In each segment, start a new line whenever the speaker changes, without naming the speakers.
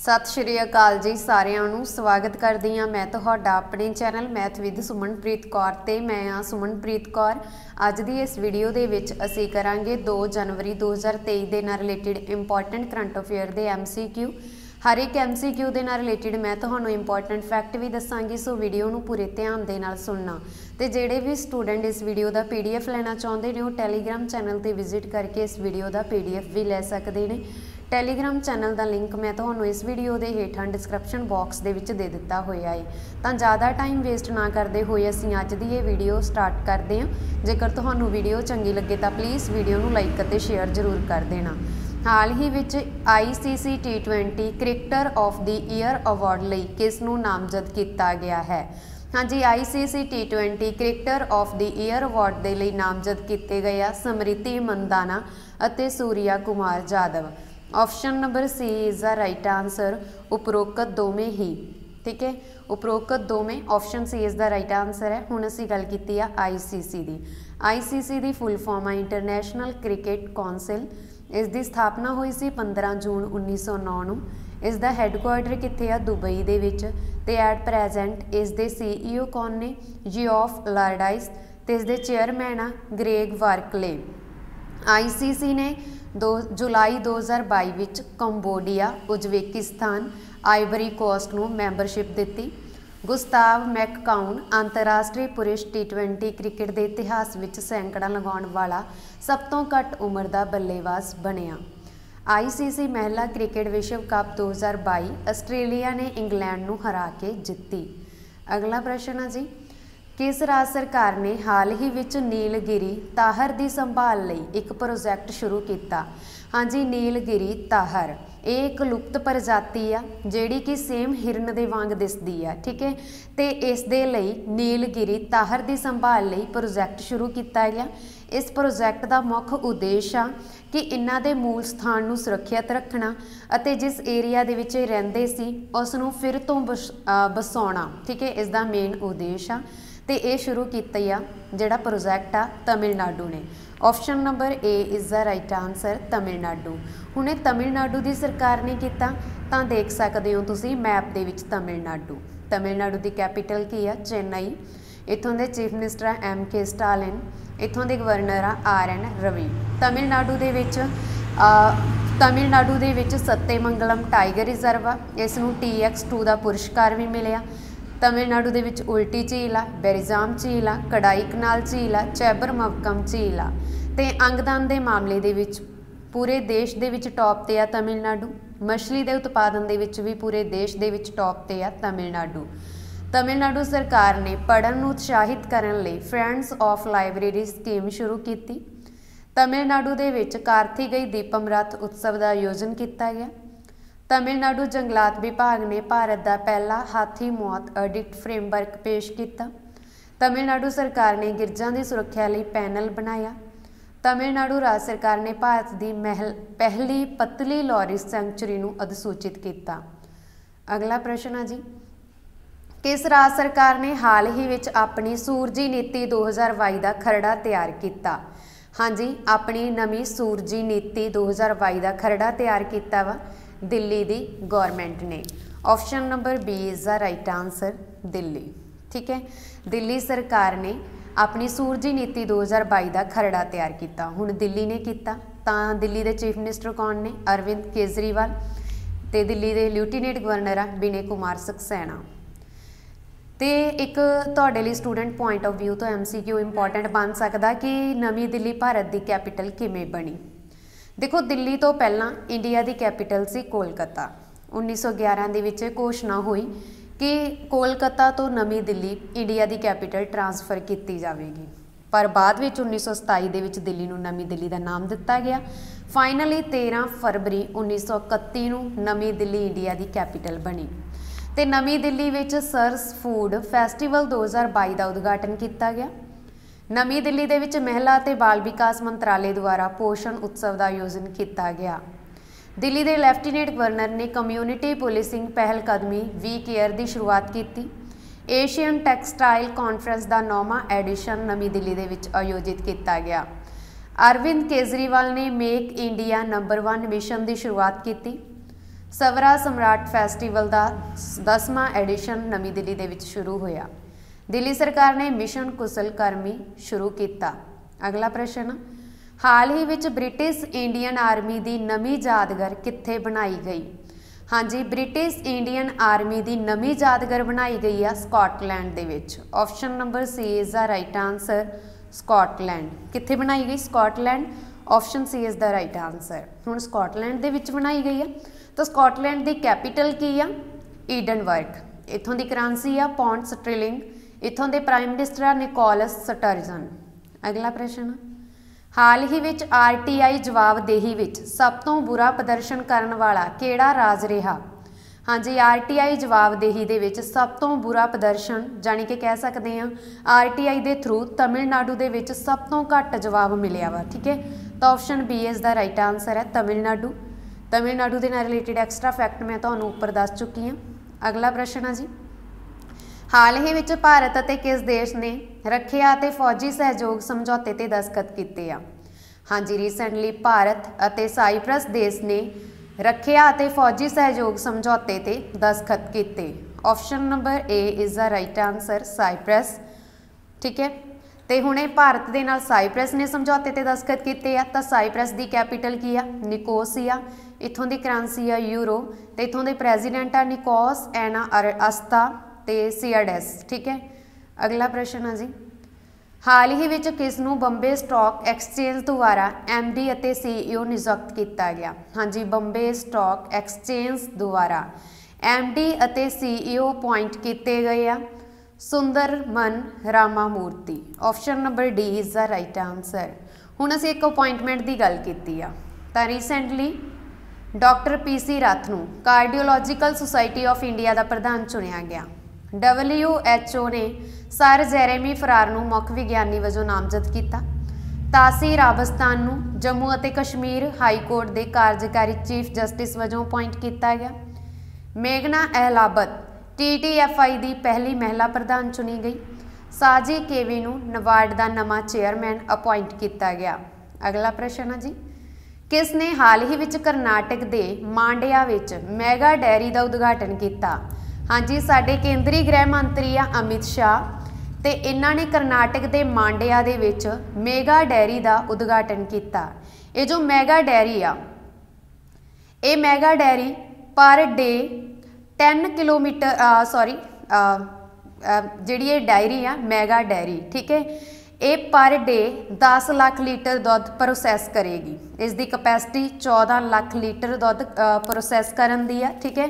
ਸਤਿ ਸ਼੍ਰੀ ਅਕਾਲ ਜੀ ਸਾਰਿਆਂ ਨੂੰ, ਸਵਾਗਤ ਕਰਦੀ ਹਾਂ ਮੈਂ ਤੁਹਾਡਾ ਆਪਣੇ channel math with Sumanpreet Kaur ਤੇ ਮੈਂ ਆ ਸੁਮਨਪ੍ਰੀਤ ਕੌਰ। ਅੱਜ ਦੀ ਇਸ ਵੀਡੀਓ ਦੇ ਵਿੱਚ ਅਸੀਂ ਕਰਾਂਗੇ 2 ਜਨਵਰੀ 2023 ਦੇ ਨਾਲ ਰਿਲੇਟਡ ਇੰਪੋਰਟੈਂਟ ਕਰੰਟ ਅਫੇਅਰ ਦੇ ਐਮਸੀਕਿਊ ਹਰ ਇੱਕ ਐਮਸੀਕਿਊ ਦੇ ਨਾਲ ਰਿਲੇਟਡ ਮੈਂ ਤੁਹਾਨੂੰ ਇੰਪੋਰਟੈਂਟ ਫੈਕਟ ਵੀ ਦੱਸਾਂਗੀ, ਸੋ ਵੀਡੀਓ ਨੂੰ ਪੂਰੇ ਧਿਆਨ ਦੇ ਨਾਲ ਸੁਣਨਾ। ਤੇ ਜਿਹੜੇ ਵੀ ਸਟੂਡੈਂਟ ਇਸ ਵੀਡੀਓ ਦਾ ਪੀਡੀਐਫ ਲੈਣਾ ਚਾਹੁੰਦੇ ਨੇ, ਉਹ ਟੈਲੀਗ੍ਰam ਚੈਨਲ ਤੇ ਵਿਜ਼ਿਟ ਕਰਕੇ ਇਸ ਵੀਡੀਓ ਦਾ ਪੀਡੀਐਫ ਵੀ ਲੈ ਸਕਦੇ ਨੇ। ਟੈਲੀਗ੍ਰam ਚੈਨਲ ਦਾ ਲਿੰਕ ਮੈਂ ਤੁਹਾਨੂੰ ਇਸ ਵੀਡੀਓ ਦੇ ਹੇਠਾਂ ਡਿਸਕ੍ਰਿਪਸ਼ਨ ਬਾਕਸ ਦੇ ਵਿੱਚ ਦੇ ਦਿੱਤਾ ਹੋਇਆ ਹੈ ਤਾਂ ਜ਼ਿਆਦਾ ਟਾਈਮ ਵੇਸਟ ਨਾ ਕਰਦੇ ਹੋਏ ਅਸੀਂ ਅੱਜ ਦੀ ਇਹ ਵੀਡੀਓ ਸਟਾਰਟ ਕਰਦੇ ਹਾਂ। ਜੇਕਰ ਤੁਹਾਨੂੰ ਵੀਡੀਓ ਚੰਗੀ ਲੱਗੇ ਤਾਂ ਪਲੀਜ਼ ਵੀਡੀਓ ਨੂੰ ਲਾਈਕ ਅਤੇ ਸ਼ੇਅਰ ਜ਼ਰੂਰ ਕਰ ਦੇਣਾ। ਹਾਲ ਹੀ ਵਿੱਚ ICC T20 cricketer of the year award ਲਈ ਕਿਸ ਨੂੰ ਨਾਮਜ਼ਦ ਕੀਤਾ ਗਿਆ ਹੈ? ਹਾਂਜੀ ICC T20 cricketer of the year award ਦੇ ਲਈ ਨਾਮਜ਼ਦ ਕੀਤੇ ਗਏ ਆ ਸਮ੍ਰਿਤੀ ਮੰਦਾਨਾ ਅਤੇ Suryakumar Yadav. Option number C is the right answer ਉਪਰੋਕਤ ਦੋਵੇਂ ਹੀ ਠੀਕ ਹੈ ਉਪਰੋਕਤ ਦੋਵੇਂ ਆਪਸ਼ਨ ਸੀ ਇਸ ਦਾ ਰਾਈਟ ਆਨਸਰ ਹੈ ਹੁਣ ਅਸੀਂ ਗੱਲ ਕੀਤੀ ਆ ICC ਦੀ ICC ਦੀ ਫੁੱਲ ਫਾਰਮ ਆ ਇੰਟਰਨੈਸ਼ਨਲ ਕ੍ਰਿਕਟ ਕਾਉਂਸਲ ਇਸ ਦੀ ਸਥਾਪਨਾ ਹੋਈ ਸੀ 15 ਜੂਨ 1909 ਨੂੰ ਇਸ ਦਾ ਹੈੱਡਕੁਆਰਟਰ ਕਿੱਥੇ ਆ? ਦੁਬਈ ਦੇ ਵਿੱਚ। ਤੇ ਐਟ ਪ੍ਰੈਜ਼ੈਂਟ ਇਸ ਦੇ ਸੀਈਓ ਕੌਣ ਨੇ? ਜੀਓਫ ਲਾਰਡਾਈਸ ਤੇ ਇਸ ਦੇ ਚੇਅਰਮੈਨ ਆ ਗ੍ਰੇਗ ਵਾਰਕਲੇ ਆਈਸੀਸੀ ਨੇ ਦੋ, ਜੁਲਾਈ 2022 ਵਿੱਚ ਕੰਬੋਡੀਆ, ਉਜ਼ਬੇਕਿਸਤਾਨ, ਆਈਵਰੀ ਕੋਸਟ ਨੂੰ ਮੈਂਬਰਸ਼ਿਪ ਦਿੱਤੀ। ਗੁਸਤਾਵ ਮੈਕਕਾਊਨ ਅੰਤਰਰਾਸ਼ਟਰੀ ਪੁਰਸ਼ ਟੀ20 ਕ੍ਰਿਕਟ ਦੇ ਇਤਿਹਾਸ ਵਿੱਚ ਸੈਂਕੜਾ ਲਗਾਉਣ ਵਾਲਾ ਸਭ ਤੋਂ ਘੱਟ ਉਮਰ ਦਾ ਬੱਲੇਬਾਜ਼ ਬਣਿਆ। ਆਈਸੀਸੀ ਮਹਿਲਾ ਕ੍ਰਿਕਟ ਵਿਸ਼ਵ ਕੱਪ 2022 ਆਸਟ੍ਰੇਲੀਆ ਨੇ ਇੰਗਲੈਂਡ ਨੂੰ ਹਰਾ ਕੇ ਜਿੱਤੀ। ਅਗਲਾ ਪ੍ਰਸ਼ਨ ਹੈ ਜੀ। ਕਿਸ ਰਾਜ ਸਰਕਾਰ ਨੇ ਹਾਲ ਹੀ ਵਿੱਚ ਨੀਲਗਿਰੀ ਤਾਹਰ ਦੀ ਸੰਭਾਲ ਲਈ ਇੱਕ ਪ੍ਰੋਜੈਕਟ ਸ਼ੁਰੂ ਕੀਤਾ? ਹਾਂਜੀ, ਨੀਲਗਿਰੀ ਤਾਹਰ। ਇਹ ਇੱਕ ਲੁਪਤ ਪ੍ਰਜਾਤੀ ਆ, ਜਿਹੜੀ ਕਿ ਸੇਮ ਹਿਰਨ ਦੇ ਵਾਂਗ ਦਿਸਦੀ ਆ, ਠੀਕ ਹੈ? ਤੇ ਇਸ ਦੇ ਲਈ ਨੀਲਗਿਰੀ ਤਾਹਰ ਦੀ ਸੰਭਾਲ ਲਈ ਪ੍ਰੋਜੈਕਟ ਸ਼ੁਰੂ ਕੀਤਾ ਗਿਆ। ਇਸ ਪ੍ਰੋਜੈਕਟ ਦਾ ਮੁੱਖ ਉਦੇਸ਼ ਆ ਕਿ ਇਹਨਾਂ ਦੇ ਮੂਲ ਸਥਾਨ ਨੂੰ ਸੁਰੱਖਿਅਤ ਰੱਖਣਾ ਅਤੇ ਜਿਸ ਏਰੀਆ ਦੇ ਵਿੱਚ ਇਹ ਰਹਿੰਦੇ ਸੀ ਉਸ ਨੂੰ ਫਿਰ ਤੋਂ ਬਸਾਉਣਾ, ਠੀਕ ਹੈ? ਇਸ ਦਾ ਮੇਨ ਉਦੇਸ਼ ਆ। ਤੇ ਇਹ ਸ਼ੁਰੂ ਕੀਤੀ ਆ, ਜਿਹੜਾ ਪ੍ਰੋਜੈਕਟ ਆ ਤਮਿਲਨਾਡੂ ਨੇ। Option number A is the right answer Tamil Nadu. ਹੁਣ ਇਹ ਤਮਿਲਨਾਡੂ ਦੀ ਸਰਕਾਰ ਨੇ ਕੀਤਾ, ਤਾਂ ਦੇਖ ਸਕਦੇ ਹੋ ਤੁਸੀਂ ਮੈਪ ਦੇ ਵਿੱਚ ਤਮਿਲਨਾਡੂ। ਤਮਿਲਨਾਡੂ ਦੀ ਕੈਪੀਟਲ ਕੀ ਆ? ਚੇਨਈ। ਇਥੋਂ ਦੇ ਚੀਫ ਮਿਨਿਸਟਰ ਆ ਐਮ ਕੇ ਸਟਾਲਿਨ ਇਥੋਂ ਦੇ ਗਵਰਨਰ ਆ ਆਰ ਐਨ ਰਵੀ। ਤਮਿਲਨਾਡੂ ਦੇ ਵਿੱਚ ਤਮਿਲਨਾਡੂ ਦੇ ਵਿੱਚ ਸੱਤੇ ਮੰਗਲਮ ਟਾਈਗਰ ਰਿਜ਼ਰਵ ਆ। ਇਸ ਨੂੰ TX2 ਦਾ ਪੁਰਸਕਾਰ ਵੀ ਮਿਲਿਆ। ਤਮਿਲਨਾਡੂ ਦੇ ਵਿੱਚ ਉਲਟੀ ਝੀਲ ਆ, ਬੈਰੀਜ਼ਾਮ ਝੀਲ ਆ ਕਡਾਈ ਕਨਾਲ ਝੀਲ ਆ ਚੈਬਰਮਵਕਮ ਝੀਲ ਆ। ਤੇ ਅੰਗਦਾਨ ਦੇ ਮਾਮਲੇ ਦੇ ਵਿੱਚ ਪੂਰੇ ਦੇਸ਼ ਦੇ ਵਿੱਚ ਟੌਪ ਤੇ ਆ ਤਮਿਲਨਾਡੂ। ਮਛਲੀ ਦੇ ਉਤਪਾਦਨ ਦੇ ਵਿੱਚ ਵੀ ਪੂਰੇ ਦੇਸ਼ ਦੇ ਵਿੱਚ ਟੌਪ ਤੇ ਆ ਤਮਿਲਨਾਡੂ। ਤਮਿਲਨਾਡੂ ਸਰਕਾਰ ਨੇ ਪੜ੍ਹਨ ਨੂੰ ਉਤਸ਼ਾਹਿਤ ਕਰਨ ਲਈ ਫਰੈਂਡਸ ਆਫ ਲਾਇਬ੍ਰੇਰੀ ਸਕੀਮ ਸ਼ੁਰੂ ਕੀਤੀ। ਤਮਿਲਨਾਡੂ ਦੇ ਵਿੱਚ ਕਾਰਥੀਗਈ ਦੀਪਮ ਰਥ ਉਤਸਵ ਦਾ ਆਯੋਜਨ ਕੀਤਾ ਗਿਆ। ਤਮਿਲਨਾਡੂ ਜੰਗਲਾਤ ਵਿਭਾਗ ਨੇ ਭਾਰਤ ਦਾ ਪਹਿਲਾ ਹਾਥੀ ਮੌਤ ਆਡਿਟ ਫਰੇਮਵਰਕ ਪੇਸ਼ ਕੀਤਾ। ਤਮਿਲਨਾਡੂ ਸਰਕਾਰ ਨੇ ਗਿਰਜਾਂ ਦੀ ਸੁਰੱਖਿਆ ਲਈ ਪੈਨਲ ਬਣਾਇਆ। ਤਮਿਲਨਾਡੂ ਰਾਜ ਸਰਕਾਰ ਨੇ ਭਾਰਤ ਦੀ ਮਹਿਲ, ਪਹਿਲੀ ਪਤਲੀ ਲੋਰਿਸ ਸੈਂਚੁਰੀ ਨੂੰ ਅਧਿਸੂਚਿਤ ਕੀਤਾ। ਅਗਲਾ ਪ੍ਰਸ਼ਨ ਹੈ ਜੀ। ਕਿਸ ਰਾਜ ਸਰਕਾਰ ਨੇ ਹਾਲ ਹੀ ਵਿੱਚ ਆਪਣੀ ਸੂਰਜੀ ਨੀਤੀ 2022 ਦਾ ਖਰੜਾ ਤਿਆਰ ਕੀਤਾ? ਹਾਂਜੀ, ਆਪਣੀ ਨਵੀਂ ਸੂਰਜੀ ਨੀਤੀ 2022 ਦਾ ਖਰੜਾ ਤਿਆਰ ਕੀਤਾ ਵਾ। ਦਿੱਲੀ ਦੀ ਗਵਰਨਮੈਂਟ ਨੇ। Option number B is the right answer Delhi. ਠੀਕ ਹੈ? ਦਿੱਲੀ ਸਰਕਾਰ ਨੇ ਆਪਣੀ ਸੂਰਜੀ ਨੀਤੀ 2022 ਦਾ ਖਰੜਾ ਤਿਆਰ ਕੀਤਾ। ਹੁਣ ਦਿੱਲੀ ਨੇ ਕੀਤਾ। ਤਾਂ ਦਿੱਲੀ ਦੇ ਚੀਫ ਮਿਨਿਸਟਰ ਕੌਣ ਨੇ? ਅਰਵਿੰਦ ਕੇਜਰੀਵਾਲ ਤੇ ਦਿੱਲੀ ਦੇ ਲੈਫਟੀਨੈਂਟ ਗਵਰਨਰ ਆ ਬਿਨੇ ਕੁਮਾਰ ਸਕਸੈਨਾ ਤੇ ਇੱਕ ਤੁਹਾਡੇ ਲਈ ਸਟੂਡੈਂਟ ਪੁਆਇੰਟ ਆਫ View ਤੋਂ MCQ ਇੰਪੋਰਟੈਂਟ ਬਣ ਸਕਦਾ ਕਿ ਨਵੀਂ ਦਿੱਲੀ ਭਾਰਤ ਦੀ ਕੈਪੀਟਲ ਕਿਵੇਂ ਬਣੀ? ਦੇਖੋ, ਦਿੱਲੀ ਤੋਂ ਪਹਿਲਾਂ ਇੰਡੀਆ ਦੀ ਕੈਪੀਟਲ ਸੀ ਕੋਲਕਾਤਾ। 1911 ਦੇ ਵਿੱਚ ਇਹ ਘੋਸ਼ਣਾ ਹੋਈ ਕਿ ਕੋਲਕਾਤਾ ਤੋਂ ਨਵੀਂ ਦਿੱਲੀ ਇੰਡੀਆ ਦੀ ਕੈਪੀਟਲ ਟਰਾਂਸਫਰ ਕੀਤੀ ਜਾਵੇਗੀ। ਪਰ ਬਾਅਦ ਵਿੱਚ 1927 ਦੇ ਵਿੱਚ ਦਿੱਲੀ ਨੂੰ ਨਵੀਂ ਦਿੱਲੀ ਦਾ ਨਾਮ ਦਿੱਤਾ ਗਿਆ। ਫਾਈਨਲੀ 13 ਫਰਵਰੀ 1931 ਨੂੰ ਨਵੀਂ ਦਿੱਲੀ ਇੰਡੀਆ ਦੀ ਕੈਪੀਟਲ ਬਣੀ। ਤੇ ਨਵੀਂ ਦਿੱਲੀ ਵਿੱਚ ਸਰਸ ਫੂਡ ਫੈਸਟੀਵਲ 2022 ਦਾ ਉਦਘਾਟਨ ਕੀਤਾ ਗਿਆ। ਨਵੀਂ ਦਿੱਲੀ ਦੇ ਵਿੱਚ ਮਹਿਲਾ ਅਤੇ ਬਾਲ ਵਿਕਾਸ ਮੰਤਰਾਲੇ ਦੁਆਰਾ ਪੋਸ਼ਣ ਉਤਸਵ ਦਾ ਆਯੋਜਨ ਕੀਤਾ ਗਿਆ। ਦਿੱਲੀ ਦੇ ਲੈਫਟੀਨੈਂਟ ਗਵਰਨਰ ਨੇ ਕਮਿਊਨਿਟੀ ਪੁਲਿਸਿੰਗ ਪਹਿਲ ਕਦਮੀ ਵੀ ਕੇਅਰ ਦੀ ਸ਼ੁਰੂਆਤ ਕੀਤੀ। ਏਸ਼ੀਅਨ ਟੈਕਸਟਾਈਲ ਕਾਨਫਰੰਸ ਦਾ ਨੌਵਾਂ ਐਡੀਸ਼ਨ ਨਵੀਂ ਦਿੱਲੀ ਦੇ ਵਿੱਚ ਆਯੋਜਿਤ ਕੀਤਾ ਗਿਆ। ਅਰਵਿੰਦ ਕੇਜਰੀਵਾਲ ਨੇ ਮੇਕ ਇੰਡੀਆ ਨੰਬਰ 1 ਮਿਸ਼ਨ ਦੀ ਸ਼ੁਰੂਆਤ ਕੀਤੀ। ਸਵਰਾ ਸਮਰਾਟ ਫੈਸਟੀਵਲ ਦਾ 10ਵਾਂ ਐਡੀਸ਼ਨ ਨਵੀਂ ਦਿੱਲੀ ਦੇ ਵਿੱਚ ਸ਼ੁਰੂ ਹੋਇਆ। ਦਿੱਲੀ ਸਰਕਾਰ ਨੇ ਮਿਸ਼ਨ ਕੁਸ਼ਲ ਕਰਮੀ ਸ਼ੁਰੂ ਕੀਤਾ। ਅਗਲਾ ਪ੍ਰਸ਼ਨ, ਹਾਲ ਹੀ ਵਿੱਚ ਬ੍ਰਿਟਿਸ਼ ਇੰਡੀਅਨ ਆਰਮੀ ਦੀ ਨਵੀਂ ਯਾਦਗਾਰ ਕਿੱਥੇ ਬਣਾਈ ਗਈ? ਹਾਂਜੀ, ਬ੍ਰਿਟਿਸ਼ ਇੰਡੀਅਨ ਆਰਮੀ ਦੀ ਨਵੀਂ ਯਾਦਗਾਰ ਬਣਾਈ ਗਈ ਆ ਸਕਾਟਲੈਂਡ ਦੇ ਵਿੱਚ। Option number C is the right answer, Scotland. ਕਿੱਥੇ ਬਣਾਈ ਗਈ? Scotland. Option C is the right answer. ਹੁਣ ਸਕਾਟਲੈਂਡ ਦੇ ਵਿੱਚ ਬਣਾਈ ਗਈ ਆ। ਤਾਂ ਸਕਾਟਲੈਂਡ ਦੀ ਕੈਪੀਟਲ ਕੀ ਆ? ਈਡਨਵਰਕ। ਇਥੋਂ ਦੀ ਕਰੰਸੀ ਆ ਪੌਂਡ ਸਟ੍ਰਿਲਿੰਗ ਇਥੋਂ ਦੇ ਪ੍ਰਾਈਮ ਮਿਨਿਸਟਰ ਆ ਨਿਕੋਲਸ ਸਟਰਜਨ ਅਗਲਾ ਪ੍ਰਸ਼ਨ, ਹਾਲ ਹੀ ਵਿੱਚ ਆਰਟੀਆਈ ਜਵਾਬਦੇਹੀ ਵਿੱਚ ਸਭ ਤੋਂ ਬੁਰਾ ਪ੍ਰਦਰਸ਼ਨ ਕਰਨ ਵਾਲਾ ਕਿਹੜਾ ਰਾਜ ਰਿਹਾ? ਹਾਂਜੀ ਆਰਟੀਆਈ ਜਵਾਬਦੇਹੀ ਦੇ ਵਿੱਚ ਸਭ ਤੋਂ ਬੁਰਾ ਪ੍ਰਦਰਸ਼ਨ ਜਾਨੀ ਕਿ ਕਹਿ ਸਕਦੇ ਹਾਂ ਆਰਟੀਆਈ ਦੇ ਥਰੂ ਤਮਿਲਨਾਡੂ ਦੇ ਵਿੱਚ ਸਭ ਤੋਂ ਘੱਟ ਜਵਾਬ ਮਿਲਿਆ ਵਾ, ਠੀਕ ਹੈ? ਤਾਂ ਆਪਸ਼ਨ ਬੀ ਇਸ ਦਾ ਰਾਈਟ ਆਨਸਰ ਹੈ, ਤਮਿਲਨਾਡੂ। ਤਮਿਲਨਾਡੂ ਦੇ ਨਾਲ ਰਿਲੇਟਡ ਐਕਸਟਰਾ ਫੈਕਟ ਮੈਂ ਤੁਹਾਨੂੰ ਉੱਪਰ ਦੱਸ ਚੁੱਕੀ ਹਾਂ। ਅਗਲਾ ਪ੍ਰਸ਼ਨ ਆ ਜੀ। ਹਾਲ ਹੀ ਵਿੱਚ ਭਾਰਤ ਅਤੇ ਕਿਸ ਦੇਸ਼ ਨੇ ਰੱਖਿਆ ਅਤੇ ਫੌਜੀ ਸਹਿਯੋਗ ਸਮਝੌਤੇ ਤੇ ਦਸਤਖਤ ਕੀਤੇ ਆ? ਹਾਂਜੀ ਰੀਸੈਂਟਲੀ ਭਾਰਤ ਅਤੇ ਸਾਈਪ੍ਰਸ ਦੇਸ਼ ਨੇ ਰੱਖਿਆ ਅਤੇ ਫੌਜੀ ਸਹਿਯੋਗ ਸਮਝੌਤੇ ਤੇ ਦਸਤਖਤ ਕੀਤੇ। Option number A is the right answer Cyprus. ਠੀਕ ਹੈ? ਤੇ ਹੁਣੇ ਭਾਰਤ ਦੇ ਨਾਲ ਸਾਈਪ੍ਰਸ ਨੇ ਸਮਝੌਤੇ ਤੇ ਦਸਤਖਤ ਕੀਤੇ ਆ, ਤਾਂ ਸਾਈਪ੍ਰਸ ਦੀ ਕੈਪੀਟਲ ਕੀ ਆ? ਨਿਕੋਸੀਆ ਇਥੋਂ ਦੀ ਕਰੰਸੀ ਆ ਯੂਰੋ ਤੇ ਇਥੋਂ ਦੇ ਪ੍ਰੈਜ਼ੀਡੈਂਟ ਆ ਨਿਕੋਸ ਐਨਾ ਅਸਤਾ। ਤੇ ਸੀਆਰਐਸ ਠੀਕ ਹੈ? ਅਗਲਾ ਪ੍ਰਸ਼ਨ ਆ ਜੀ। ਹਾਲ ਹੀ ਵਿੱਚ ਕਿਸ ਨੂੰ ਬੰਬੇ ਸਟਾਕ ਐਕਸਚੇਂਜ ਦੁਆਰਾ ਐਮਡੀ ਅਤੇ ਸੀਈਓ ਨਿਯੁਕਤ ਕੀਤਾ ਗਿਆ? ਹਾਂਜੀ, ਬੰਬੇ ਸਟਾਕ ਐਕਸਚੇਂਜ ਦੁਆਰਾ ਐਮਡੀ ਅਤੇ ਸੀਈਓ ਅਪਾਇੰਟ ਕੀਤੇ ਗਏ ਆ। Sundaraman Ramamurthy option number D is the right answer ਹੁਣ ਅਸੀਂ ਇੱਕ ਅਪਾਇੰਟਮੈਂਟ ਦੀ ਗੱਲ ਕੀਤੀ ਆ। ਤਾਂ ਰੀਸੈਂਟਲੀ ਡਾਕਟਰ ਪੀਸੀ ਰਥ ਨੂੰ ਕਾਰਡੀਓਲੋਜੀਕਲ ਸੁਸਾਇਟੀ ਆਫ ਇੰਡੀਆ ਦਾ ਪ੍ਰਧਾਨ ਚੁਣਿਆ ਗਿਆ। WHO ਨੇ ਸਰ ਜੈਰੇਮੀ ਫਰਾਰ ਨੂੰ ਮੁੱਖ ਵਿਗਿਆਨੀ ਵਜੋਂ ਨਾਮਜ਼ਦ ਕੀਤਾ। ਤਾਸੀ ਰਾਬਸਤਾਨ ਨੂੰ ਜੰਮੂ ਅਤੇ ਕਸ਼ਮੀਰ ਹਾਈ ਕੋਰਟ ਦੇ ਕਾਰਜਕਾਰੀ ਚੀਫ ਜਸਟਿਸ ਵਜੋਂ ਅਪਾਇੰਟ ਕੀਤਾ ਗਿਆ। ਮੇਗਨਾ ਅਹਲਾਬਤ TTFI ਦੀ ਪਹਿਲੀ ਮਹਿਲਾ ਪ੍ਰਧਾਨ ਚੁਣੀ ਗਈ। ਸਾਜੀ ਕੇਵੀ ਨੂੰ ਨਵਾਰਡ ਦਾ ਨਵਾਂ ਚੇਅਰਮੈਨ ਅਪਾਇੰਟ ਕੀਤਾ ਗਿਆ। ਅਗਲਾ ਪ੍ਰਸ਼ਨ ਹੈ ਜੀ। ਕਿਸ ਨੇ ਹਾਲ ਹੀ ਵਿੱਚ ਕਰਨਾਟਕ ਦੇ ਮਾਂਡਿਆ ਵਿੱਚ ਮੈਗਾ ਡੈਰੀ ਦਾ ਉਦਘਾਟਨ ਕੀਤਾ? ਹਾਂਜੀ, ਸਾਡੇ ਕੇਂਦਰੀ ਗ੍ਰਹਿ ਮੰਤਰੀ ਆ ਅਮਿਤ ਸ਼ਾਹ ਤੇ ਇਹਨਾਂ ਨੇ ਕਰਨਾਟਕ ਦੇ ਮਾਂਡਿਆ ਦੇ ਵਿੱਚ ਮੈਗਾ ਡੈਰੀ ਦਾ ਉਦਘਾਟਨ ਕੀਤਾ। ਇਹ ਜੋ ਮੈਗਾ ਡੈਰੀ ਆ, ਇਹ ਮੈਗਾ ਡੈਰੀ ਪਰ ਡੇ 10 ਕਿਲੋਮੀਟਰ ਸੌਰੀ ਜਿਹੜੀ ਇਹ ਡਾਇਰੀ ਆ, ਮੈਗਾ ਡੈਰੀ, ਠੀਕ ਹੈ? ਇਹ ਪਰ ਡੇ 10 ਲੱਖ ਲੀਟਰ ਦੁੱਧ ਪ੍ਰੋਸੈਸ ਕਰੇਗੀ। ਇਸ ਦੀ ਕਪੈਸਿਟੀ 14 ਲੱਖ ਲੀਟਰ ਦੁੱਧ ਪ੍ਰੋਸੈਸ ਕਰਨ ਦੀ ਆ, ਠੀਕ ਹੈ?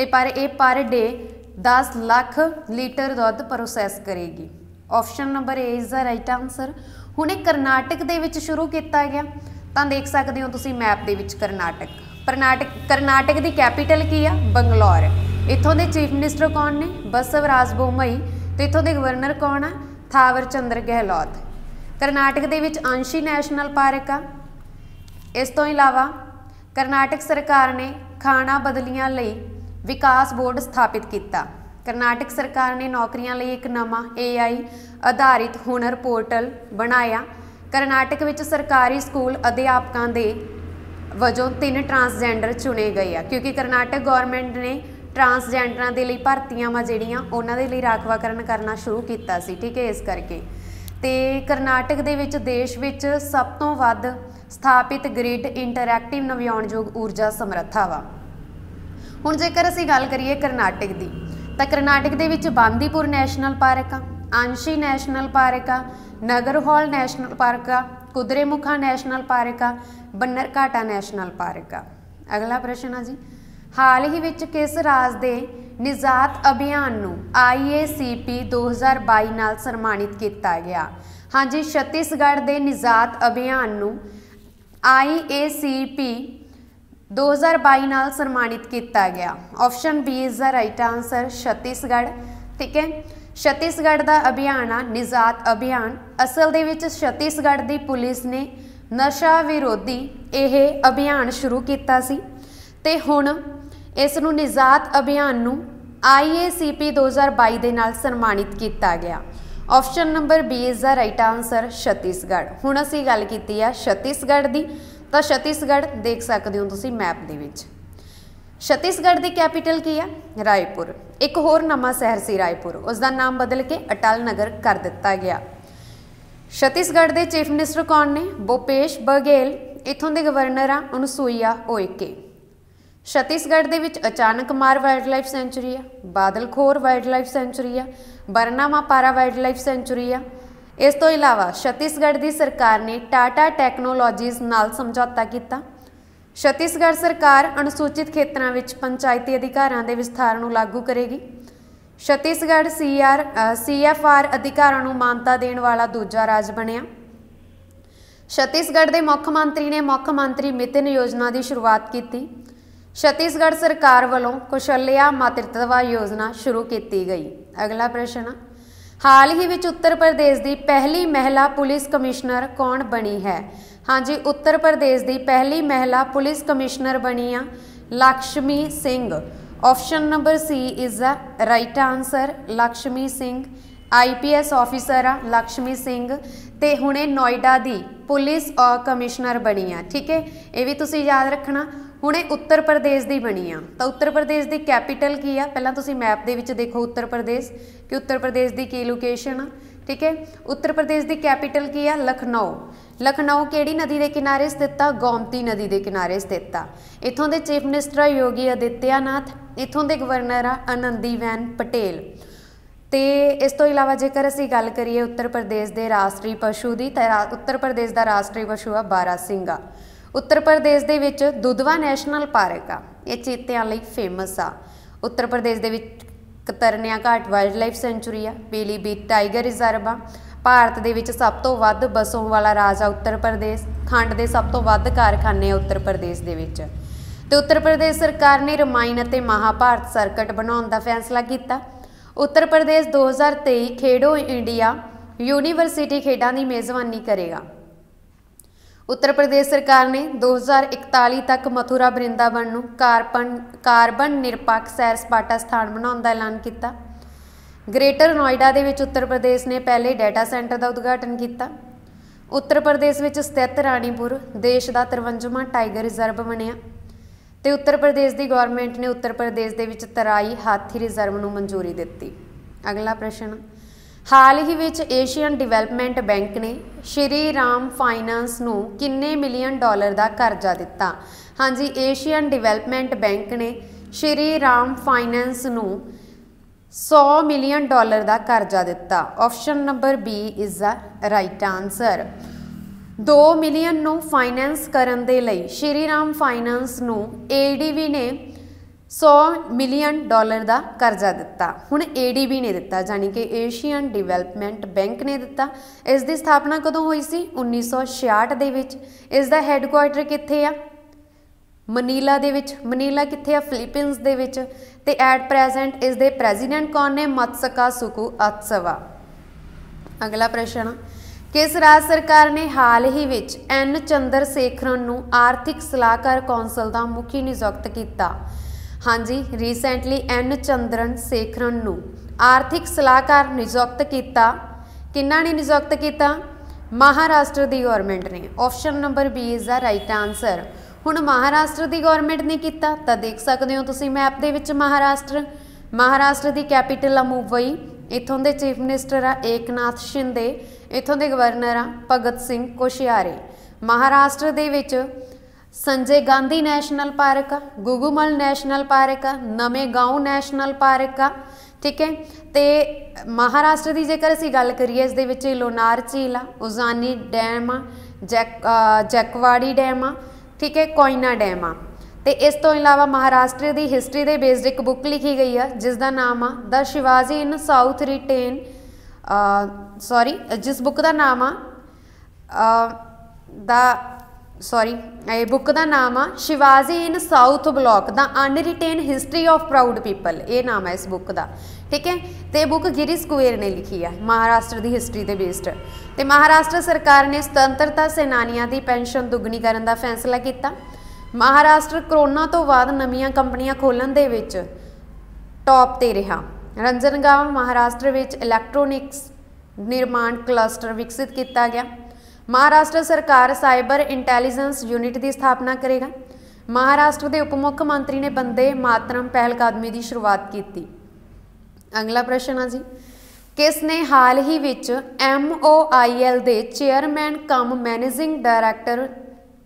ਤੇ ਪਰ ਇਹ ਪਰ ਡੇ 10 ਲੱਖ ਲੀਟਰ ਦੁੱਧ ਪ੍ਰੋਸੈਸ ਕਰੇਗੀ। Option number A is the right answer ਹੁਣ ਇਹ ਕਰਨਾਟਕ ਦੇ ਵਿੱਚ ਸ਼ੁਰੂ ਕੀਤਾ ਗਿਆ। ਤਾਂ ਦੇਖ ਸਕਦੇ ਹੋ ਤੁਸੀਂ ਮੈਪ ਦੇ ਵਿੱਚ ਕਰਨਾਟਕ। ਕਰਨਾਟਕ ਕਰਨਾਟਕ ਦੀ ਕੈਪੀਟਲ ਕੀ ਆ? ਬੰਗਲੌਰ। ਇੱਥੋਂ ਦੇ ਚੀਫ ਮਿਨਿਸਟਰ ਕੌਣ ਨੇ? ਬਸਵਰਾਜ ਬੋਮਈ ਤੇ ਇੱਥੋਂ ਦੇ ਗਵਰਨਰ ਕੌਣ ਆ? ਥਾਵਰ ਚੰਦਰ ਗਹਿਲੋਤ। ਕਰਨਾਟਕ ਦੇ ਵਿੱਚ ਅੰਸ਼ੀ ਨੈਸ਼ਨਲ ਪਾਰਕ ਆ। ਇਸ ਤੋਂ ਇਲਾਵਾ ਕਰਨਾਟਕ ਸਰਕਾਰ ਨੇ ਖਾਣਾ ਬਦਲੀਆਂ ਲਈ ਵਿਕਾਸ ਬੋਰਡ ਸਥਾਪਿਤ ਕੀਤਾ। ਕਰਨਾਟਕ ਸਰਕਾਰ ਨੇ ਨੌਕਰੀਆਂ ਲਈ ਇੱਕ ਨਵਾਂ AI ਆਧਾਰਿਤ ਹੁਨਰ ਪੋਰਟਲ ਬਣਾਇਆ। ਕਰਨਾਟਕ ਵਿੱਚ ਸਰਕਾਰੀ ਸਕੂਲ ਅਧਿਆਪਕਾਂ ਦੇ ਵਜੋਂ ਤਿੰਨ ਟਰਾਂਸਜੈਂਡਰ ਚੁਣੇ ਗਏ ਆ, ਕਿਉਂਕਿ ਕਰਨਾਟਕ ਗਵਰਨਮੈਂਟ ਨੇ ਟਰਾਂਸਜੈਂਡਰਾਂ ਦੇ ਲਈ ਭਰਤੀਆਂ ਵਾ ਜਿਹੜੀਆਂ, ਉਹਨਾਂ ਦੇ ਲਈ ਰਾਖਵਾਕਰਨ ਕਰਨਾ ਸ਼ੁਰੂ ਕੀਤਾ ਸੀ, ਠੀਕ ਹੈ, ਇਸ ਕਰਕੇ। ਤੇ ਕਰਨਾਟਕ ਦੇ ਵਿੱਚ ਦੇਸ਼ ਵਿੱਚ ਸਭ ਤੋਂ ਵੱਧ ਸਥਾਪਿਤ ਗ੍ਰਿਡ ਇੰਟਰੈਕਟਿਵ ਨਵਿਆਉਣਯੋਗ ਊਰਜਾ ਸਮਰੱਥਾ ਵਾ। ਹੁਣ ਜੇਕਰ ਅਸੀਂ ਗੱਲ ਕਰੀਏ ਕਰਨਾਟਕ ਦੀ, ਤਾਂ ਕਰਨਾਟਕ ਦੇ ਵਿੱਚ ਬਾਂਦੀਪੁਰ ਨੈਸ਼ਨਲ ਪਾਰਕ ਆ, ਆਂਸ਼ੀ ਨੈਸ਼ਨਲ ਪਾਰਕ ਆ ਨਗਰਹੋਲ ਨੈਸ਼ਨਲ ਪਾਰਕ ਆ, ਕੁਦਰੇਮੁਖਾ ਨੈਸ਼ਨਲ ਪਾਰਕ ਆ, ਬੰਨਰਕਾਟਾ ਨੈਸ਼ਨਲ ਪਾਰਕ ਆ। ਅਗਲਾ ਪ੍ਰਸ਼ਨ ਆ ਜੀ, ਹਾਲ ਹੀ ਵਿੱਚ ਕਿਸ ਰਾਜ ਦੇ ਨਿਜ਼ਾਤ ਅਭਿਆਨ ਨੂੰ IACP 2022 ਨਾਲ ਸਨਮਾਨਿਤ ਕੀਤਾ ਗਿਆ? ਹਾਂਜੀ, ਛੱਤੀਸਗੜ੍ਹ ਦੇ ਨਿਜ਼ਾਤ ਅਭਿਆਨ ਨੂੰ IACP 2022 ਨਾਲ ਸਨਮਾਨਿਤ ਕੀਤਾ ਗਿਆ। Option B is the right answer Chhattisgarh. ਠੀਕ ਹੈ? ਛੱਤੀਸਗੜ੍ਹ ਦਾ ਅਭਿਆਨ ਆ, ਨਿਜ਼ਾਤ ਅਭਿਆਨ। ਅਸਲ ਦੇ ਵਿੱਚ ਛੱਤੀਸਗੜ੍ਹ ਦੀ ਪੁਲਿਸ ਨੇ ਨਸ਼ਾ ਵਿਰੋਧੀ ਇਹ ਅਭਿਆਨ ਸ਼ੁਰੂ ਕੀਤਾ ਸੀ। ਤੇ ਹੁਣ ਇਸ ਨੂੰ ਨਿਜ਼ਾਤ ਅਭਿਆਨ ਨੂੰ IACP 2022 ਦੇ ਨਾਲ ਸਨਮਾਨਿਤ ਕੀਤਾ ਗਿਆ। Option number B is the right answer Chhattisgarh. ਹੁਣ ਅਸੀਂ ਗੱਲ ਕੀਤੀ ਆ ਛੱਤੀਸਗੜ੍ਹ ਦੀ। ਤਾਂ ਛੱਤੀਸਗੜ੍ਹ ਦੇਖ ਸਕਦੇ ਹੋ ਤੁਸੀਂ ਮੈਪ ਦੇ ਵਿੱਚ। ਛੱਤੀਸਗੜ੍ਹ ਦੀ ਕੈਪੀਟਲ ਕੀ ਹੈ ਰਾਏਪੁਰ। ਇੱਕ ਹੋਰ ਨਵਾਂ ਸ਼ਹਿਰ ਸੀ ਰਾਏਪੁਰ। ਉਸ ਦਾ ਨਾਮ ਬਦਲ ਕੇ ਅਟਲ ਨਗਰ ਕਰ ਦਿੱਤਾ ਗਿਆ। ਛੱਤੀਸਗੜ੍ਹ ਦੇ ਚੀਫ ਮਿਨਿਸਟਰ ਕੌਣ ਨੇ? ਭੂਪੇਸ਼ ਬਘੇਲ। ਇਥੋਂ ਦੇ ਗਵਰਨਰ ਆ ਅਨਸੂਈਆ ਓਇਕੇ। ਛੱਤੀਸਗੜ੍ਹ ਦੇ ਵਿੱਚ ਅਚਾਨਕ ਮਾਰ ਵਾਈਲਡ ਲਾਈਫ ਸੈਂਚੁਰੀ ਆ, ਬਾਦਲਖੋਰ ਵਾਈਲਡ ਲਾਈਫ ਸੈਂਚੁਰੀ ਆ ਬਰਨਾਮਾ ਪਾਰਾ ਵਾਈਲਡ ਲਾਈਫ ਸੈਂਚੁਰੀ ਆ ਇਸ ਤੋਂ ਇਲਾਵਾ ਛੱਤੀਸਗੜ੍ਹ ਦੀ ਸਰਕਾਰ ਨੇ ਟਾਟਾ ਟੈਕਨੋਲੋਜੀਜ਼ ਨਾਲ ਸਮਝੌਤਾ ਕੀਤਾ। ਛੱਤੀਸਗੜ੍ਹ ਸਰਕਾਰ ਅਨੁਸੂਚਿਤ ਖੇਤਰਾਂ ਵਿੱਚ ਪੰਚਾਇਤੀ ਅਧਿਕਾਰਾਂ ਦੇ ਵਿਸਥਾਰ ਨੂੰ ਲਾਗੂ ਕਰੇਗੀ। ਛੱਤੀਸਗੜ੍ਹ ਸੀਆਰ ਸੀਐਫਆਰ ਅਧਿਕਾਰਾਂ ਨੂੰ ਮਾਨਤਾ ਦੇਣ ਵਾਲਾ ਦੂਜਾ ਰਾਜ ਬਣਿਆ। ਛੱਤੀਸਗੜ੍ਹ ਦੇ ਮੁੱਖ ਮੰਤਰੀ ਨੇ ਮੁੱਖ ਮੰਤਰੀ ਮਿਤਨ ਯੋਜਨਾ ਦੀ ਸ਼ੁਰੂਆਤ ਕੀਤੀ। ਛੱਤੀਸਗੜ੍ਹ ਸਰਕਾਰ ਵੱਲੋਂ ਕੁਸ਼ਲਿਆ ਮਾਤ੍ਰਿਤਵਾ ਯੋਜਨਾ ਸ਼ੁਰੂ ਕੀਤੀ ਗਈ। ਅਗਲਾ ਪ੍ਰਸ਼ਨ ਹਾਲ ਹੀ ਵਿੱਚ ਉੱਤਰ ਪ੍ਰਦੇਸ਼ ਦੀ ਪਹਿਲੀ ਮਹਿਲਾ ਪੁਲਿਸ ਕਮਿਸ਼ਨਰ ਕੌਣ ਬਣੀ ਹੈ? ਹਾਂਜੀ, ਉੱਤਰ ਪ੍ਰਦੇਸ਼ ਦੀ ਪਹਿਲੀ ਮਹਿਲਾ ਪੁਲਿਸ ਕਮਿਸ਼ਨਰ ਬਣੀ ਆ Lakshmi Singh. Option number C is the right answer Lakshmi Singh. IPS officer ਆ ਲక్ష్ਮੀ ਸਿੰਘ। ਤੇ ਹੁਣੇ ਨੋਇਡਾ ਦੀ ਪੁਲਿਸ ਕਮਿਸ਼ਨਰ ਬਣੀ ਆ, ਠੀਕ ਹੈ? ਇਹ ਵੀ ਤੁਸੀਂ ਯਾਦ ਰੱਖਣਾ। ਹੁਣ ਇਹ ਉੱਤਰ ਪ੍ਰਦੇਸ਼ ਦੀ ਬਣੀ ਆ। ਤਾਂ ਉੱਤਰ ਪ੍ਰਦੇਸ਼ ਦੀ ਕੈਪੀਟਲ ਕੀ ਆ? ਪਹਿਲਾਂ ਤੁਸੀਂ ਮੈਪ ਦੇ ਵਿੱਚ ਦੇਖੋ ਉੱਤਰ ਪ੍ਰਦੇਸ਼, ਕਿ ਉੱਤਰ ਪ੍ਰਦੇਸ਼ ਦੀ ਕੀ ਲੋਕੇਸ਼ਨ ਆ, ਠੀਕ ਹੈ? ਉੱਤਰ ਪ੍ਰਦੇਸ਼ ਦੀ ਕੈਪੀਟਲ ਕੀ ਆ? ਲਖਨਊ। ਲਖਨਊ ਕਿਹੜੀ ਨਦੀ ਦੇ ਕਿਨਾਰੇ ਸਥਿਤ ਆ? ਗੋਮਤੀ ਨਦੀ ਦੇ ਕਿਨਾਰੇ ਸਥਿਤ ਆ। ਇਥੋਂ ਦੇ ਚੀਫ ਮਿਨਿਸਟਰ ਯੋਗੀ ਆਦਿੱਤਿਆਨਾਥ, ਇਥੋਂ ਦੇ ਗਵਰਨਰ ਆ ਆਨੰਦੀਵੈਨ ਪਟੇਲ। ਤੇ ਇਸ ਤੋਂ ਇਲਾਵਾ ਜੇਕਰ ਅਸੀਂ ਗੱਲ ਕਰੀਏ ਉੱਤਰ ਪ੍ਰਦੇਸ਼ ਦੇ ਰਾਸ਼ਟਰੀ ਪਸ਼ੂ ਦੀ, ਤਾਂ ਉੱਤਰ ਪ੍ਰਦੇਸ਼ ਦਾ ਰਾਸ਼ਟਰੀ ਪਸ਼ੂ ਆ ਬਾਰਾਸਿੰਗਾ ਉੱਤਰ ਪ੍ਰਦੇਸ਼ ਦੇ ਵਿੱਚ ਦੁਧਵਾ ਨੈਸ਼ਨਲ ਪਾਰਕ ਆ। ਇਹ ਚੀਤਿਆਂ ਲਈ ਫੇਮਸ ਆ। ਉੱਤਰ ਪ੍ਰਦੇਸ਼ ਦੇ ਵਿੱਚ Katarnia Ghat wild life sanctuary ਆ ਪੀਲੀਭੀਤ ਟਾਈਗਰ ਰਿਜ਼ਰਵ ਆ। ਭਾਰਤ ਦੇ ਵਿੱਚ ਸਭ ਤੋਂ ਵੱਧ ਬਸੋਂ ਵਾਲਾ ਰਾਜ ਆ ਉੱਤਰ ਪ੍ਰਦੇਸ਼। ਖੰਡ ਦੇ ਸਭ ਤੋਂ ਵੱਧ ਕਾਰਖਾਨੇ ਆ ਉੱਤਰ ਪ੍ਰਦੇਸ਼ ਦੇ ਵਿੱਚ। ਤੇ ਉੱਤਰ ਪ੍ਰਦੇਸ਼ ਸਰਕਾਰ ਨੇ ਰਮਾਇਣ ਅਤੇ ਮਹਾਭਾਰਤ ਸਰਕਟ ਬਣਾਉਣ ਦਾ ਫੈਸਲਾ ਕੀਤਾ। ਉੱਤਰ ਪ੍ਰਦੇਸ਼ 2023 ਖੇਡੋ ਇੰਡੀਆ ਯੂਨੀਵਰਸਿਟੀ ਖੇਡਾਂ ਦੀ ਮੇਜ਼ਬਾਨੀ ਕਰੇਗਾ। ਉੱਤਰ ਪ੍ਰਦੇਸ਼ ਸਰਕਾਰ ਨੇ 2041 ਤੱਕ ਮਥੁਰਾ ਬ੍ਰਿੰਦਾਵਨ ਨੂੰ ਕਾਰਬਨ ਕਾਰਬਨ ਨਿਰਪੱਖ ਸੈਰ ਸਪਾਟਾ ਸਥਾਨ ਬਣਾਉਣ ਦਾ ਐਲਾਨ ਕੀਤਾ। ਗ੍ਰੇਟਰ ਨੋਇਡਾ ਦੇ ਵਿੱਚ ਉੱਤਰ ਪ੍ਰਦੇਸ਼ ਨੇ ਪਹਿਲੇ ਡਾਟਾ ਸੈਂਟਰ ਦਾ ਉਦਘਾਟਨ ਕੀਤਾ। ਉੱਤਰ ਪ੍ਰਦੇਸ਼ ਵਿੱਚ ਸਥਿਤ ਰਾਣੀਪੁਰ ਦੇਸ਼ ਦਾ 53ਵਾਂ ਟਾਈਗਰ ਰਿਜ਼ਰਵ ਬਣਿਆ ਤੇ ਉੱਤਰ ਪ੍ਰਦੇਸ਼ ਦੀ ਗਵਰਨਮੈਂਟ ਨੇ ਉੱਤਰ ਪ੍ਰਦੇਸ਼ ਦੇ ਵਿੱਚ ਤਰਾਈ ਹਾਥੀ ਰਿਜ਼ਰਵ ਨੂੰ ਮਨਜ਼ੂਰੀ ਦਿੱਤੀ। ਅਗਲਾ ਪ੍ਰਸ਼ਨ ਹਾਲ ਹੀ ਵਿੱਚ ਏਸ਼ੀਅਨ ਡਿਵੈਲਪਮੈਂਟ ਬੈਂਕ ਨੇ ਸ਼੍ਰੀ ਰਾਮ ਫਾਈਨਾਂਸ ਨੂੰ ਕਿੰਨੇ ਮਿਲੀਅਨ ਡਾਲਰ ਦਾ ਕਰਜ਼ਾ ਦਿੱਤਾ? ਹਾਂਜੀ, ਏਸ਼ੀਅਨ ਡਿਵੈਲਪਮੈਂਟ ਬੈਂਕ ਨੇ ਸ਼੍ਰੀ ਰਾਮ ਫਾਈਨਾਂਸ ਨੂੰ 100 ਮਿਲੀਅਨ ਡਾਲਰ ਦਾ ਕਰਜ਼ਾ ਦਿੱਤਾ। Option number B is the right answer 2 million ਨੂੰ ਫਾਈਨੈਂਸ ਕਰਨ ਦੇ ਲਈ ਸ਼੍ਰੀ ਰਾਮ ਫਾਈਨਾਂਸ ਨੂੰ ਏਡੀਵੀ ਨੇ 100 ਮਿਲੀਅਨ ਡਾਲਰ ਦਾ ਕਰਜ਼ਾ ਦਿੱਤਾ। ਹੁਣ ਏਡੀਬੀ ਨੇ ਦਿੱਤਾ ਯਾਨੀ ਕਿ ਏਸ਼ੀਅਨ ਡਿਵੈਲਪਮੈਂਟ ਬੈਂਕ ਨੇ ਦਿੱਤਾ। ਇਸ ਦੀ ਸਥਾਪਨਾ ਕਦੋਂ ਹੋਈ ਸੀ? 1966 ਦੇ ਵਿੱਚ। ਇਸ ਦਾ ਹੈੱਡਕੁਆਰਟਰ ਕਿੱਥੇ ਆ? ਮਨੀਲਾ ਦੇ ਵਿੱਚ। ਮਨੀਲਾ ਕਿੱਥੇ ਆ? ਫਿਲੀਪੀਨਸ ਦੇ ਵਿੱਚ। ਤੇ ਐਟ ਪ੍ਰੈਜ਼ੈਂਟ ਇਸ ਦੇ ਪ੍ਰੈਜ਼ੀਡੈਂਟ ਕੌਣ ਨੇ? ਮਤਸਕਾ ਸੁਕੂ ਅਤਸਵਾ। ਅਗਲਾ ਪ੍ਰਸ਼ਨ ਕਿਸ ਰਾਜ ਸਰਕਾਰ ਨੇ ਹਾਲ ਹੀ ਵਿੱਚ ਐਨ ਚੰਦਰ ਸੇਖਰਨ ਨੂੰ ਆਰਥਿਕ ਸਲਾਹਕਾਰ ਕੌਂਸਲ ਦਾ ਮੁਖੀ ਨਿਯੁਕਤ ਕੀਤਾ? ਹਾਂਜੀ ਰੀਸੈਂਟਲੀ ਐਨ ਚੰਦਰਨ ਸੇਖਰਨ ਨੂੰ ਆਰਥਿਕ ਸਲਾਹਕਾਰ ਨਿਯੁਕਤ ਕੀਤਾ। ਕਿੰਨਾ ਨੇ ਨਿਯੁਕਤ ਕੀਤਾ? ਮਹਾਰਾਸ਼ਟਰ ਦੀ ਗਵਰਨਮੈਂਟ ਨੇ। Option number B is the right answer ਹੁਣ ਮਹਾਰਾਸ਼ਟਰ ਦੀ ਗਵਰਨਮੈਂਟ ਨੇ ਕੀਤਾ, ਤਾਂ ਦੇਖ ਸਕਦੇ ਹੋ ਤੁਸੀਂ ਮੈਪ ਦੇ ਵਿੱਚ ਮਹਾਰਾਸ਼ਟਰ। ਮਹਾਰਾਸ਼ਟਰ ਦੀ ਕੈਪੀਟਲ ਆ ਮੁੰਬਈ। ਇਥੋਂ ਦੇ ਚੀਫ ਮਿਨਿਸਟਰ ਆ ਏਕਨਾਥ ਸ਼ਿੰਦੇ। ਇਥੋਂ ਦੇ ਗਵਰਨਰ ਆ ਭਗਤ ਸਿੰਘ ਕੋਸ਼ਿਆਰੇ। ਮਹਾਰਾਸ਼ਟਰ ਦੇ ਵਿੱਚ ਸੰਜੇ ਗਾਂਧੀ ਨੈਸ਼ਨਲ ਪਾਰਕ ਆ ਗੁਗੂਮਲ ਨੈਸ਼ਨਲ ਪਾਰਕ ਆ ਨਵੇਂ ਗਾਉਂ ਨੈਸ਼ਨਲ ਪਾਰਕ ਆ ਠੀਕ ਹੈ? ਤੇ ਮਹਾਰਾਸ਼ਟਰ ਦੀ ਜੇਕਰ ਅਸੀਂ ਗੱਲ ਕਰੀਏ, ਇਸ ਦੇ ਵਿੱਚ ਲੋਨਾਰ ਝੀਲ ਆ, ਉਜ਼ਾਨੀ ਡੈਮ ਆ, ਜੈਕ ਜੈਕਵਾੜੀ ਡੈਮ ਆ, ਠੀਕ ਹੈ? ਕੋਇਨਾ ਡੈਮ ਆ। ਤੇ ਇਸ ਤੋਂ ਇਲਾਵਾ ਮਹਾਰਾਸ਼ਟਰ ਦੀ ਹਿਸਟਰੀ ਦੇ ਬੇਸਡ ਇੱਕ ਬੁੱਕ ਲਿਖੀ ਗਈ ਆ, ਜਿਸ ਦਾ ਨਾਮ ਆ the Shivaji in South written sorry ਜਿਸ ਬੁੱਕ ਦਾ ਨਾਮ ਆ ਦਾ ਸੌਰੀ ਇਹ ਬੁੱਕ ਦਾ ਨਾਮ ਆ, Shivaji in South Block the unwritten history of proud people ਇਹ ਨਾਮ ਹੈ ਇਸ ਬੁੱਕ ਦਾ, ਠੀਕ ਹੈ? ਤੇ ਬੁੱਕ ਗਿਰੀ ਸਕੁਏਰ ਨੇ ਲਿਖੀ ਹੈ ਮਹਾਰਾਸ਼ਟਰ ਦੀ ਹਿਸਟਰੀ ਦੇ ਬੇਸਡ ਤੇ ਮਹਾਰਾਸ਼ਟਰ ਸਰਕਾਰ ਨੇ ਸੁਤੰਤਰਤਾ ਸੈਨਾਨੀਆਂ ਦੀ ਪੈਨਸ਼ਨ ਦੁੱਗਣੀ ਕਰਨ ਦਾ ਫੈਸਲਾ ਕੀਤਾ। ਮਹਾਰਾਸ਼ਟਰ ਕਰੋਨਾ ਤੋਂ ਬਾਅਦ ਨਵੀਆਂ ਕੰਪਨੀਆਂ ਖੋਲਣ ਦੇ ਵਿੱਚ ਟੌਪ ਤੇ ਰਿਹਾ। ਰੰਜਨਗਾਂਵ ਮਹਾਰਾਸ਼ਟਰ ਵਿੱਚ ਇਲੈਕਟ੍ਰੋਨਿਕਸ ਨਿਰਮਾਣ ਕਲਸਟਰ ਵਿਕਸਿਤ ਕੀਤਾ ਗਿਆ। ਮਹਾਰਾਸ਼ਟਰ ਸਰਕਾਰ ਸਾਈਬਰ ਇੰਟੈਲੀਜੈਂਸ ਯੂਨਿਟ ਦੀ ਸਥਾਪਨਾ ਕਰੇਗਾ। ਮਹਾਰਾਸ਼ਟਰ ਦੇ ਉਪ ਮੁੱਖ ਮੰਤਰੀ ਨੇ ਬੰਦੇ ਮਾਤਰਮ ਪਹਿਲਕਦਮੀ ਦੀ ਸ਼ੁਰੂਆਤ ਕੀਤੀ। ਅਗਲਾ ਪ੍ਰਸ਼ਨ ਆ ਜੀ। ਕਿਸ ਨੇ ਹਾਲ ਹੀ ਵਿੱਚ MOIL ਦੇ ਚੇਅਰਮੈਨ ਕਮ ਮੈਨੇਜਿੰਗ ਡਾਇਰੈਕਟਰ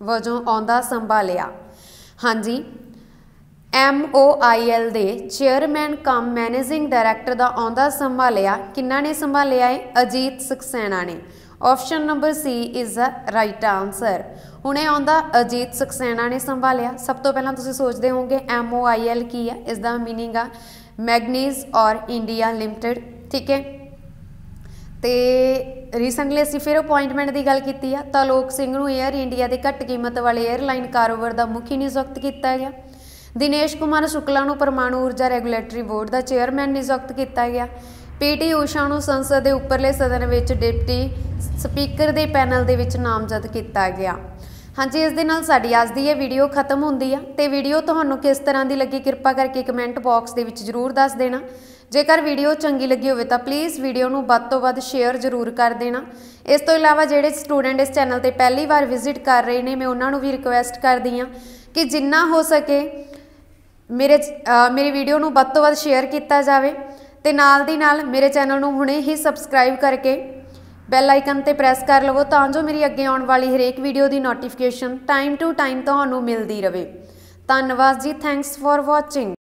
ਵਜੋਂ ਆਉਂਦਾ ਸੰਭਾਲਿਆ? ਹਾਂਜੀ MOIL ਦੇ ਚੇਅਰਮੈਨ ਕਮ ਮੈਨੇਜਿੰਗ ਡਾਇਰੈਕਟਰ ਦਾ ਆਉਂਦਾ ਸੰਭਾਲਿਆ ਕਿੰਨਾ ਨੇ ਸੰਭਾਲਿਆ ਹੈ ਅਜੀਤ ਸਕਸੈਨਾ ਨੇ। Option number C is the right answer ਹੁਣੇ ਆਉਂਦਾ ਅਜੀਤ ਸਕਸੈਨਾ ਨੇ ਸੰਭਾਲਿਆ। ਸਭ ਤੋਂ ਪਹਿਲਾਂ ਤੁਸੀਂ ਸੋਚਦੇ ਹੋਵੋਗੇ MOIL ਕੀ ਹੈ ਇਸ ਦਾ ਮੀਨਿੰਗ ਆ ਮੈਗਨੀਜ਼ ਔਰ ਇੰਡੀਆ ਲਿਮਟਿਡ, ਠੀਕ ਹੈ? ਤੇ ਰੀਸੈਂਟਲੀ ਅਸੀਂ ਫਿਰ ਅਪਾਇੰਟਮੈਂਟ ਦੀ ਗੱਲ ਕੀਤੀ ਆ। ਤਾਂ ਲੋਕ ਸਿੰਘ ਨੂੰ 에ਅਰ ਇੰਡੀਆ ਦੇ ਘੱਟ ਕੀਮਤ ਵਾਲੇ 에ਅਰਲਾਈਨ ਕਾਰੋਬਾਰ ਦਾ ਮੁਖੀ ਨਿਯੁਕਤ ਕੀਤਾ ਗਿਆ। ਦਿਨੇਸ਼ ਕੁਮਾਰ ਸ਼ੁਕਲਾ ਨੂੰ ਪਰਮਾਣੂ ਊਰਜਾ ਰੈਗੂਲੇਟਰੀ ਬੋਰਡ ਦਾ ਚੇਅਰਮੈਨ ਨਿਯੁਕਤ ਕੀਤਾ ਗਿਆ। ਪੀਟੀ ਊਸ਼ਾ ਨੂੰ ਸੰਸਦ ਦੇ ਉੱਪਰਲੇ ਸਦਨ ਵਿੱਚ ਡਿਪਟੀ ਸਪੀਕਰ ਦੇ ਪੈਨਲ ਦੇ ਵਿੱਚ ਨਾਮਜ਼ਦ ਕੀਤਾ ਗਿਆ। ਹਾਂਜੀ, ਇਸ ਦੇ ਨਾਲ ਸਾਡੀ ਅੱਜ ਦੀ ਇਹ ਵੀਡੀਓ ਖਤਮ ਹੁੰਦੀ ਆ ਤੇ ਵੀਡੀਓ ਤੁਹਾਨੂੰ ਕਿਸ ਤਰ੍ਹਾਂ ਦੀ ਲੱਗੀ ਕਿਰਪਾ ਕਰਕੇ ਕਮੈਂਟ ਬਾਕਸ ਦੇ ਵਿੱਚ ਜਰੂਰ ਦੱਸ ਦੇਣਾ। ਜੇਕਰ ਵੀਡੀਓ ਚੰਗੀ ਲੱਗੀ ਹੋਵੇ ਤਾਂ ਪਲੀਜ਼ ਵੀਡੀਓ ਨੂੰ ਵੱਧ ਤੋਂ ਵੱਧ ਸ਼ੇਅਰ ਜ਼ਰੂਰ ਕਰ ਦੇਣਾ। ਇਸ ਤੋਂ ਇਲਾਵਾ ਜਿਹੜੇ ਸਟੂਡੈਂਟ ਇਸ ਚੈਨਲ ਤੇ ਪਹਿਲੀ ਵਾਰ ਵਿਜ਼ਿਟ ਕਰ ਰਹੇ ਨੇ, ਮੈਂ ਉਹਨਾਂ ਨੂੰ ਵੀ ਰਿਕੁਐਸਟ ਕਰਦੀ ਆ ਕਿ ਜਿੰਨਾ ਹੋ ਸਕੇ ਮੇਰੇ ਮੇਰੀ ਵੀਡੀਓ ਨੂੰ ਵੱਧ ਤੋਂ ਵੱਧ ਸ਼ੇਅਰ ਕੀਤਾ ਜਾਵੇ। ਤੇ ਨਾਲ ਦੀ ਨਾਲ ਮੇਰੇ ਚੈਨਲ ਨੂੰ ਹੁਣੇ ਹੀ ਸਬਸਕ੍ਰਾਈਬ ਕਰਕੇ ਬੈਲ ਆਈਕਨ ਤੇ ਪ੍ਰੈਸ ਕਰ ਲਵੋ ਤਾਂ ਜੋ ਮੇਰੀ ਅੱਗੇ ਆਉਣ ਵਾਲੀ ਹਰੇਕ ਵੀਡੀਓ ਦੀ ਨੋਟੀਫਿਕੇਸ਼ਨ ਟਾਈਮ ਟੂ ਟਾਈਮ ਤੁਹਾਨੂੰ ਮਿਲਦੀ ਰਹੇ। ਧੰਨਵਾਦ ਜੀ ਥੈਂਕਸ ਫॉर ਵਾਚਿੰਗ